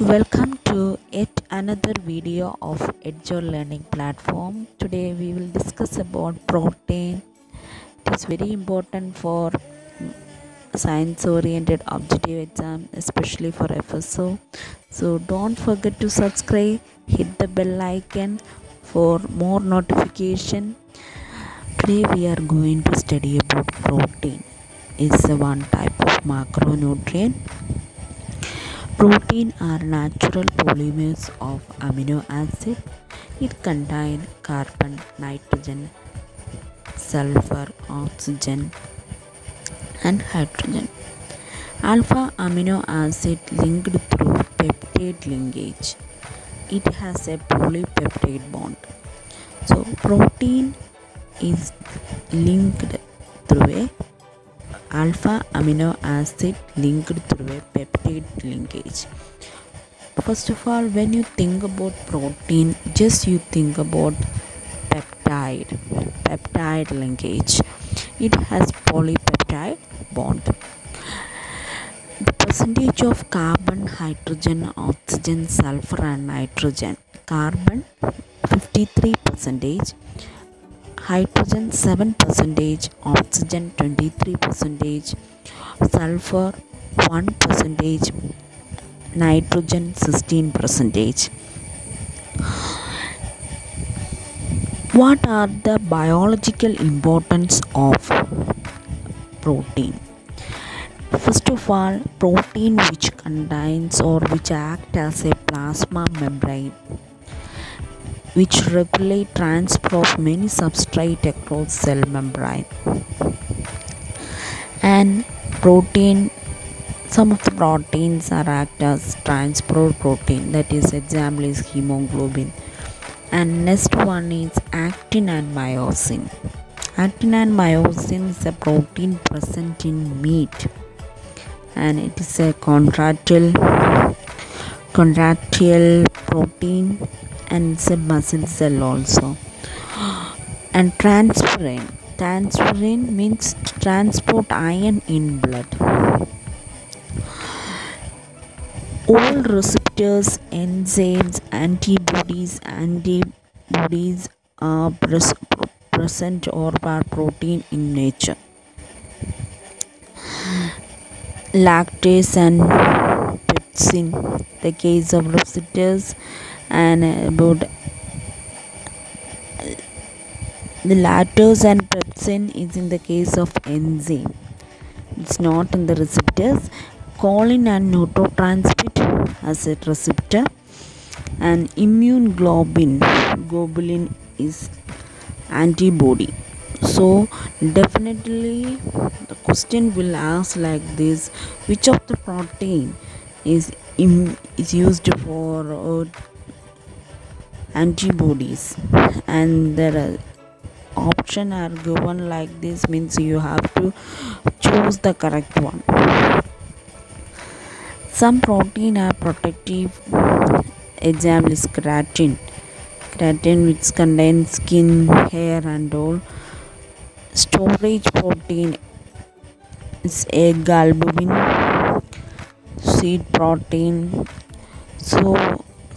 Welcome to yet another video of Let's Learn platform. Today we will discuss about protein. It is very important for science oriented objective exam especially for FSO. So don't forget to subscribe, hit the bell icon for more notification. Today we are going to study about protein. it's one type of macronutrient Protein are natural polymers of amino acid. It contains carbon, nitrogen, sulfur, oxygen, and hydrogen. Alpha amino acid linked through peptide linkage. It has a polypeptide bond. So protein is linked through a alpha amino acid linked through a peptide linkage. First of all when you think about protein just you think about peptide peptide linkage. It has polypeptide bond. The percentage of carbon hydrogen oxygen sulfur and nitrogen. Carbon 53 percentage hydrogen 7 percentage oxygen 23 percentage sulfur 1 percentage nitrogen 16 percentage. What are the biological importance of protein? First of all protein which contains or which act as a plasma membrane which regulate transfer of many substrate across cell membrane. And protein some of the proteins are act as transport protein that is example is hemoglobin. And next one is actin and myosin. Actin and myosin is a protein present in meat and it is a contractile contractile protein and a muscle cell also. And transferrin. Transferrin means transport iron in blood. All receptors enzymes antibodies antibodies are pres- present or are protein in nature. Lactase and pepsin the case of receptors and about the lactase and pepsin is in the case of enzyme. It's not in the receptors. Choline and neurotransmitter as a receptor. And immune globulin globulin is antibody. So definitely the question will ask like this which of the protein is is used for uh, antibodies. And there are option are given like this means you have to choose the correct one. Some protein are protective. Example is keratin keratin which contains skin hair and all. Storage protein is egg albumin seed protein. So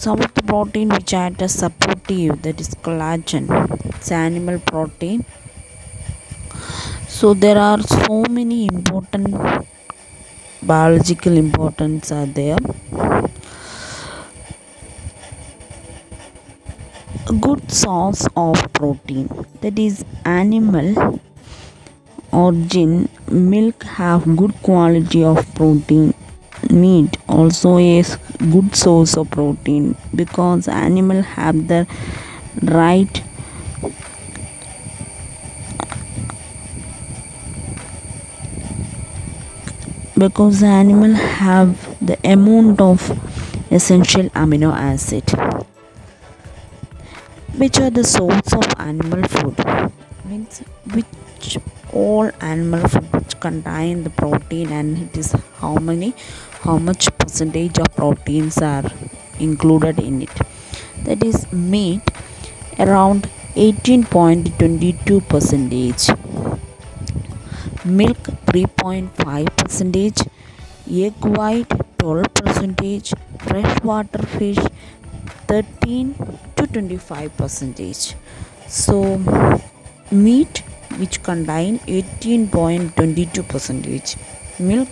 some of the protein which act as supportive that is collagen. It's animal protein. So there are so many important biological importance are there. A good source of protein that is animal origin milk have good quality of protein meat also is good source of protein because animal have the right because the animal have the amount of essential amino acid which are the source of animal food. Means which all animal food contain the protein and it is how many how much percentage of proteins are included in it. That is meat around 18.22 percentage. Milk 3.5 percentage. Egg white 12 percentage. Freshwater fish 13 to 25 percentage. So meat which contain 18.22 percentage milk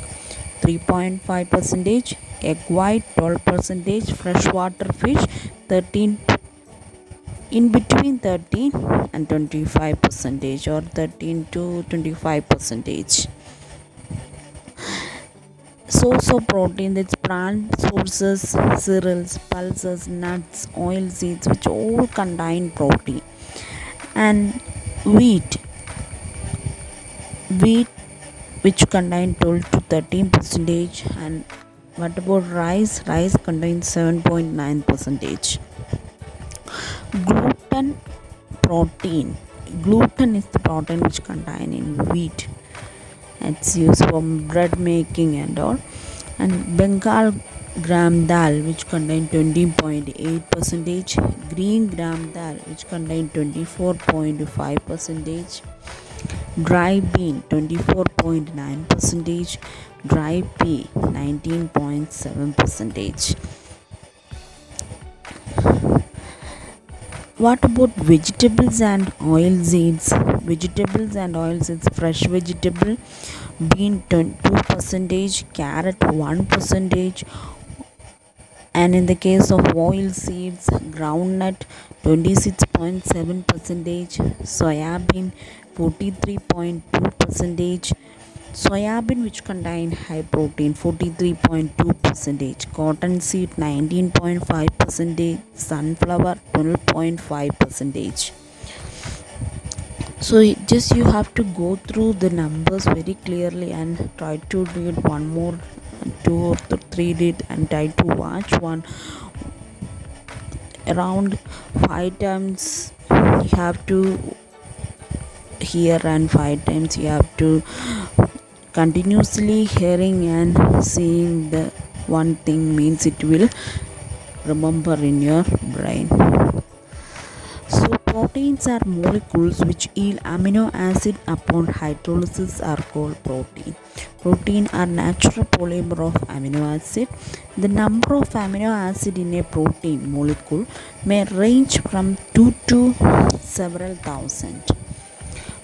3.5 percentage egg white 12 percentage freshwater fish 13 in between 13 and 25 percentage or 13 to 25 percentage. Source of protein that's plant sources cereals pulses nuts oil seeds which all contain protein. And wheat wheat which contain 12 to 13 percentage and what about rice? Rice contains 7.9 percentage. Gluten protein. Gluten is the protein which contain in wheat. It's used for bread making and all. And bengal gram dal which contain 20.8 percentage. Green gram dal which contain 24.5 percentage dry bean 24.9 percentage dry pea 19.7 percentage. What about vegetables and oil seeds? Vegetables and oil seeds fresh vegetable bean 2 percentage carrot 1 percentage and in the case of oil seeds groundnut 26.7 percentage soybean 43.2 percentage. Soybean which contain high protein 43.2 percentage. Cotton seed 19.5 percentage. Sunflower 12.5 percentage. So just you have to go through the numbers very clearly and try to read one more two or three read and try to watch one around five times you have to hear and five times you have to continuously hearing and seeing the one thing means it will remember in your brain proteins are molecules which yield amino acid upon hydrolysis are called protein. Protein are natural polymer of amino acid. The number of amino acid in a protein molecule may range from 2 to several thousand.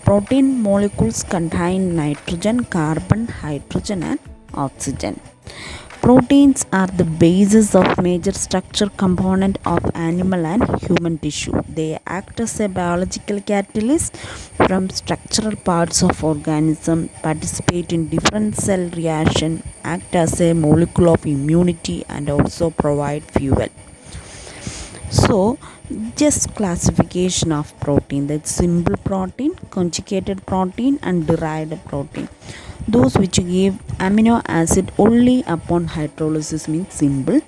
Protein molecules contain nitrogen, carbon, hydrogen and oxygen. Proteins are the basis of major structure component of animal and human tissue. They act as a biological catalyst from structural parts of organism, participate in different cell reaction, act as a molecule of immunity and also provide fuel. So just classification of protein that's simple protein conjugated protein and derived protein those which give amino acid only upon hydrolysis means simple.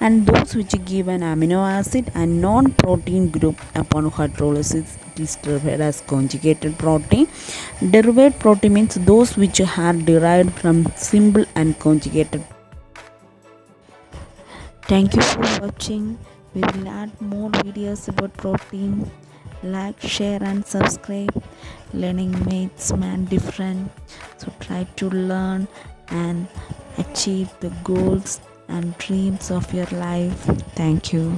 And those which give an amino acid and non-protein group upon hydrolysis it is as conjugated protein. Derived protein means those which are derived from simple and conjugated. Thank you for watching. We will add more videos about protein. Like share and subscribe. Learning makes man different. So try to learn and achieve the goals and dreams of your life. Thank you